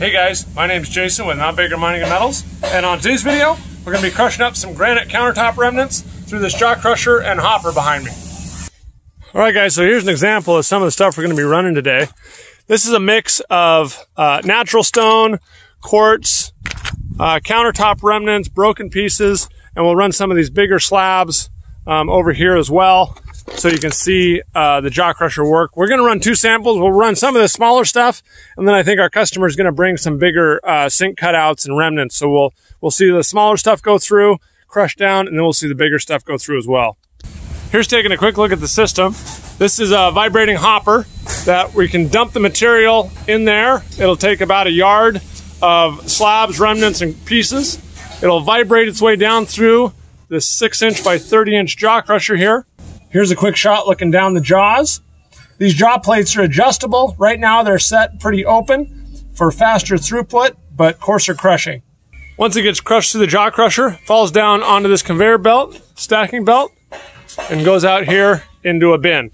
Hey guys, my name is Jason with Mount Baker Mining and Metals, and on today's video, we're going to be crushing up some granite countertop remnants through this jaw crusher and hopper behind me. All right guys, so here's an example of some of the stuff we're going to be running today. This is a mix of uh, natural stone, quartz, uh, countertop remnants, broken pieces, and we'll run some of these bigger slabs um, over here as well so you can see uh, the jaw crusher work. We're going to run two samples. We'll run some of the smaller stuff, and then I think our customer is going to bring some bigger uh, sink cutouts and remnants. So we'll we'll see the smaller stuff go through, crush down, and then we'll see the bigger stuff go through as well. Here's taking a quick look at the system. This is a vibrating hopper that we can dump the material in there. It'll take about a yard of slabs, remnants, and pieces. It'll vibrate its way down through this six inch by 30 inch jaw crusher here. Here's a quick shot looking down the jaws. These jaw plates are adjustable. Right now they're set pretty open for faster throughput, but coarser crushing. Once it gets crushed through the jaw crusher, falls down onto this conveyor belt, stacking belt, and goes out here into a bin.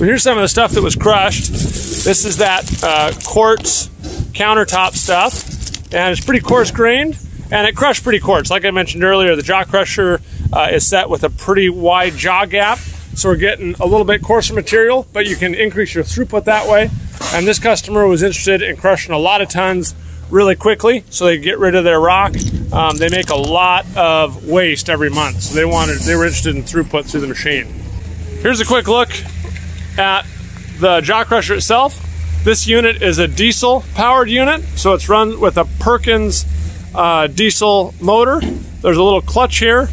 So here's some of the stuff that was crushed. This is that uh, quartz countertop stuff, and it's pretty coarse grained, and it crushed pretty coarse. Like I mentioned earlier, the jaw crusher uh, is set with a pretty wide jaw gap, so we're getting a little bit coarser material, but you can increase your throughput that way. And this customer was interested in crushing a lot of tons really quickly, so they get rid of their rock. Um, they make a lot of waste every month, so they wanted they were interested in throughput through the machine. Here's a quick look at the jaw crusher itself, this unit is a diesel powered unit, so it's run with a Perkins uh, diesel motor. There's a little clutch here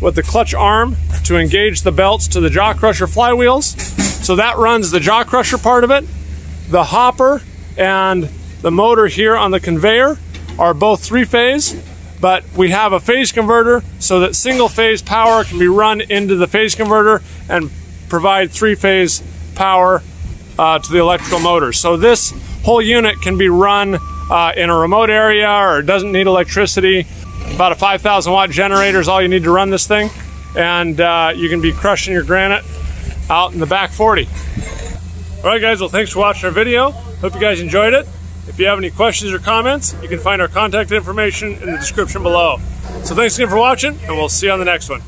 with the clutch arm to engage the belts to the jaw crusher flywheels. So that runs the jaw crusher part of it. The hopper and the motor here on the conveyor are both three phase, but we have a phase converter so that single phase power can be run into the phase converter and provide three phase power uh, to the electrical motor. So this whole unit can be run uh, in a remote area or doesn't need electricity. About a 5,000 watt generator is all you need to run this thing. And uh, you can be crushing your granite out in the back 40. All right guys, well thanks for watching our video. Hope you guys enjoyed it. If you have any questions or comments, you can find our contact information in the description below. So thanks again for watching, and we'll see you on the next one.